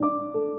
you